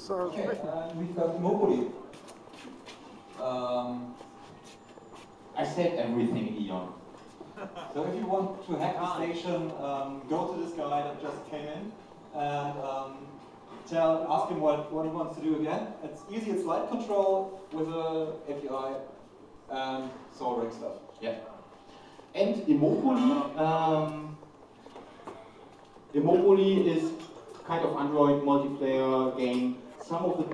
soll's Okay, sprechen. uh, we've got Mopoli. Um, I said everything, Eon. so if you want to hack the station, um, go to this guy that just came in and um, tell, ask him what, what he wants to do again. It's easy, it's light control with a API and soldering stuff. Yeah. And Immopoly, um, Immopoly is kind of Android multiplayer game. 他后四